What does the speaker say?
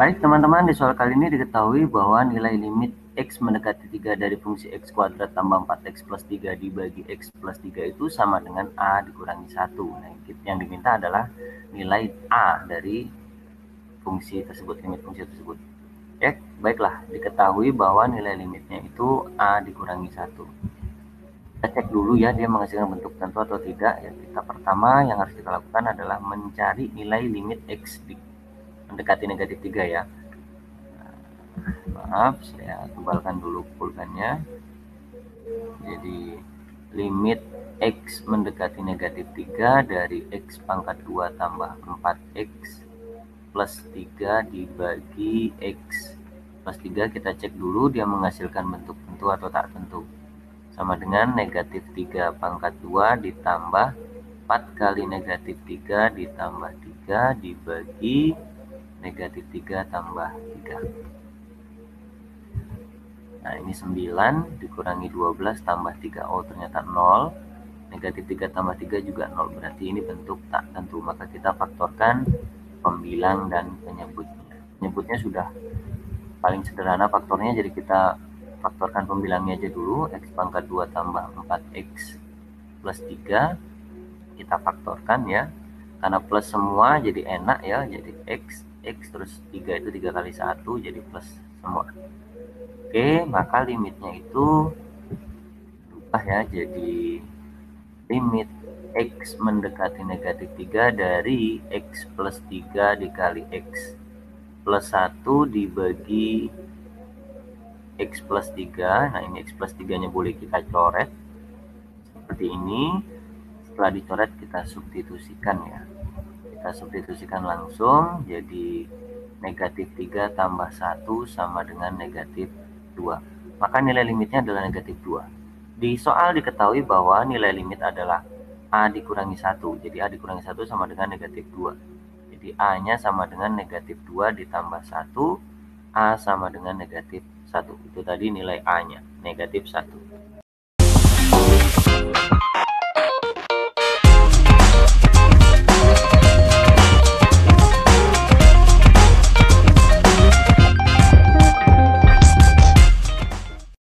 Baik teman-teman, di soal kali ini diketahui bahwa nilai limit X mendekati 3 dari fungsi X kuadrat tambah 4X plus 3 dibagi X plus 3 itu sama dengan A dikurangi 1. Nah, yang diminta adalah nilai A dari fungsi tersebut, limit fungsi tersebut. Ya, baiklah, diketahui bahwa nilai limitnya itu A dikurangi 1. Kita cek dulu ya, dia menghasilkan bentuk tentu atau tidak. Ya, kita pertama yang harus kita lakukan adalah mencari nilai limit X di mendekati negatif 3 ya. Maaf saya tebalkan dulu pulpennya. Jadi limit X mendekati negatif 3 dari X pangkat 2 tambah 4X plus 3 dibagi X. Plus 3 kita cek dulu dia menghasilkan bentuk tentu atau tak tentu. Sama dengan negatif 3 pangkat 2 ditambah 4 kali negatif 3 ditambah 3 dibagi negatif 3 tambah 3 nah ini 9 dikurangi 12 tambah 3 oh ternyata 0 negatif 3 tambah 3 juga 0 berarti ini bentuk tak tentu. Maka kita faktorkan pembilang dan penyebutnya. Penyebutnya sudah paling sederhana faktornya jadi kita faktorkan pembilangnya aja dulu. X pangkat 2 tambah 4x plus 3 kita faktorkan ya. Karena plus semua jadi enak ya jadi x X terus 3 itu 3 kali 1 jadi plus semua. Oke maka limitnya itu berubah ya jadi limit X mendekati negatif 3 dari X plus 3 dikali X plus 1 dibagi X plus 3 nah ini X plus 3 nya boleh kita coret. Seperti ini. Setelah dicoret kita substitusikan ya kita substitusikan langsung jadi negatif 3 tambah 1 sama dengan negatif 2 maka nilai limitnya adalah negatif 2 di soal diketahui bahwa nilai limit adalah A dikurangi 1 jadi A dikurangi 1 sama dengan negatif 2 jadi A nya sama dengan negatif 2 ditambah 1 A sama dengan negatif 1 itu tadi nilai A nya negatif 1